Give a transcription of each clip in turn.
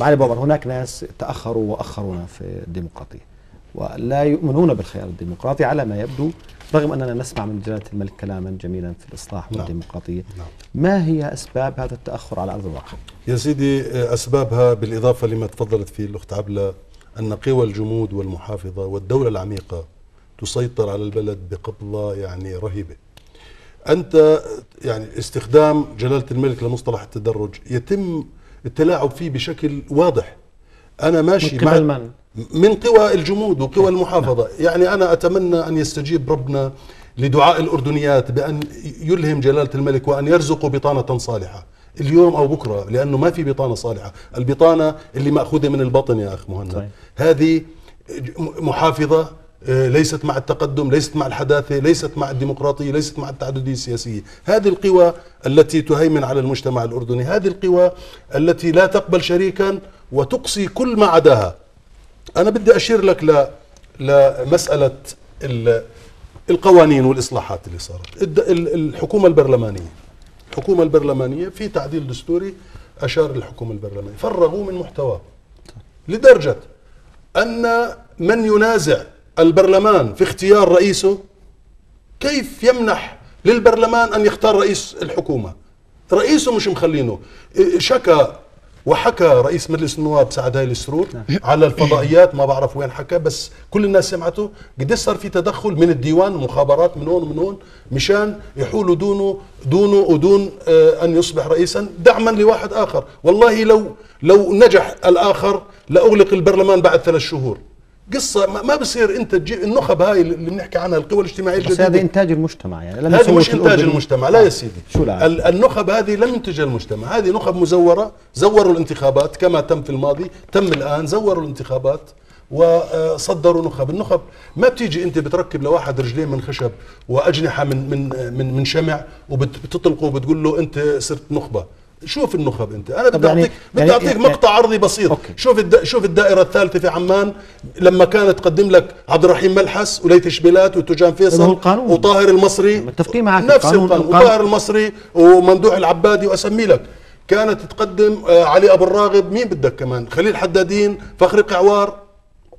معالي بابا هناك ناس تأخروا واخرونا في الديمقراطية ولا يؤمنون بالخيار الديمقراطي على ما يبدو رغم أننا نسمع من جلاله الملك كلاما جميلا في الإصلاح نعم. والديمقراطية نعم. ما هي أسباب هذا التأخر على أرض الواقع؟ يا سيدي أسبابها بالإضافة لما تفضلت فيه الأخت عبلة أن قوى الجمود والمحافظة والدولة العميقة تسيطر على البلد بقبضة يعني رهيبة أنت يعني استخدام جلالة الملك لمصطلح التدرج يتم التلاعب فيه بشكل واضح. أنا ماشي من قبل من؟ من قوى الجمود وقوى المحافظة. يعني أنا أتمنى أن يستجيب ربنا لدعاء الأردنيات بأن يلهم جلالة الملك وأن يرزقوا بطانة صالحة. اليوم أو بكرة لأنه ما في بطانة صالحة. البطانة اللي مأخوذة من البطن يا أخ مهند. طيب. هذه محافظة آه، ليست مع التقدم ليست مع الحداثة ليست مع الديمقراطية ليست مع التعددية السياسية. هذه القوى التي تهيمن على المجتمع الأردني هذه القوى التي لا تقبل شريكا وتقصي كل ما عداها. أنا بدي أشير لك لمسألة ال- القوانين والإصلاحات اللي صارت. الحكومة البرلمانية الحكومة البرلمانية في تعديل دستوري أشار الحكومة البرلمانية. فرغوه من محتواه. لدرجة أن من ينازع البرلمان في اختيار رئيسه كيف يمنح للبرلمان أن يختار رئيس الحكومة؟ رئيسه مش مخلينه. شكى وحكى رئيس مجلس النواب سعد هاي السرور على الفضائيات ما بعرف وين حكى بس كل الناس سمعته. قديش صار في تدخل من الديوان مخابرات من هون ومن هون مشان يحولوا دونه دونه ودون آه، أن يصبح رئيسا دعما لواحد آخر. والله لو لو نجح الآخر لأغلق البرلمان بعد ثلاث شهور. قصة ما- ما بصير انت تجيب النخب هاي اللي بنحكي عنها القوى الاجتماعية بس الجديدة. هذا إنتاج المجتمع يعني لم هذه مش إنتاج المجتمع لا آه. يا سيدي. شو لا ال- النخب هذه لم ينتجها المجتمع. هذه نخب مزورة زوروا الانتخابات كما تم في الماضي تم الآن زوروا الانتخابات وصدروا نخب. النخب ما بتيجي أنت بتركب لواحد رجلين من خشب وأجنحة من من من من شمع وبتطلقه وبتقول له أنت صرت نخبة. شوف النخب أنت أنا بدي يعني- اعطيك بدي يعني- أعطيك يعني- مقطع عرضي بسيط أوكي. شوف الد... شوف الدائرة الثالثة في عمان لما كانت تقدم لك عبد الرحيم ملحس وليث شبيلات وتجان فيصل. وطاهر المصري متفقين معك نفس القانون- القانون. وطاهر المصري وممدوح العبادي وأسمي لك كانت تقدم آه، علي أبو الراغب مين بدك كمان خليل حدادين فخري قعوار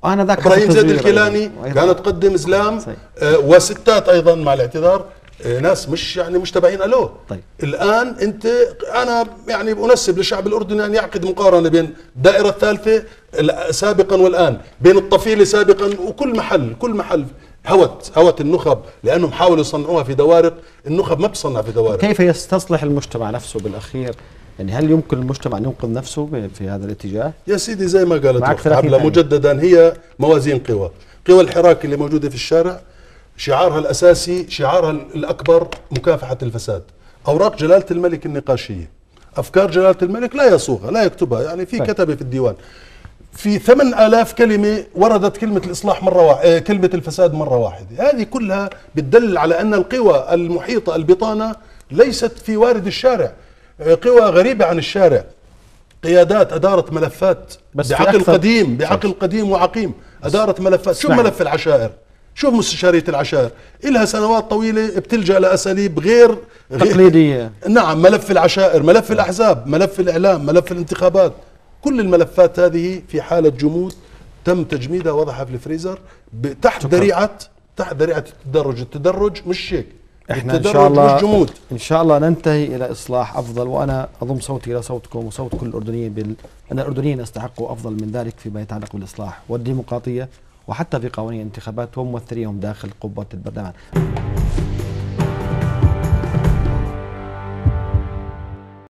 أنا ذاك إبراهيم زيد الكيلاني. كانت تقدم إسلام صحيح. آه، وستات أيضا مع الاعتذار ناس مش يعني مش تبعين ألو طيب. الآن أنت أنا يعني أنسب للشعب الأردني أن يعقد مقارنة بين الدائرة الثالثة ال- سابقا والآن بين الطفيلة سابقا وكل محل كل محل هوت هوت النخب لأنهم حاولوا يصنعوها في دوارق النخب ما بتصنع في دوارق كيف يستصلح المجتمع نفسه بالأخير؟ يعني هل يمكن المجتمع أن ينقذ نفسه في هذا الاتجاه؟ يا سيدي زي ما قالت معك أخت 30 عبلة ثانية. مجددا هي موازين قوى قوى الحراك اللي موجودة في الشارع شعارها الأساسي شعارها الأكبر مكافحة الفساد. أوراق جلالة الملك النقاشية. أفكار جلالة الملك لا يصوغها لا يكتبها. يعني في طيب. كتبة في الديوان. في 8000 كلمة وردت كلمة الإصلاح مرة واحدة كلمة الفساد مرة واحدة هذه كلها بتدل على أن القوى المحيطة البطانة ليست في وارد الشارع. آه، قوى غريبة عن الشارع. قيادات أدارت ملفات بس بعقل قديم بعقل قديم وعقيم. أدارت ملفات. اسمعني. ملف العشائر؟ شوف مستشارية العشائر إلها سنوات طويلة بتلجأ لأساليب غير غير- تقليدية. نعم ملف العشائر ملف الأحزاب ملف الإعلام ملف الانتخابات. كل الملفات هذه في حالة جمود تم تجميدها وضعها في الفريزر تحت. ذريعة تحت ذريعة التدرج. التدرج مش هيك. إحنا إن شاء الله جمود. إن شاء الله ننتهي إلى إصلاح أفضل وأنا أضم صوتي إلى صوتكم وصوت كل الأردنيين بال... أن الأردنيين يستحقوا أفضل من ذلك فيما يتعلق بالإصلاح والديمقراطية. وحتى في قوانين الانتخابات وممثليهم داخل قبة البرلمان.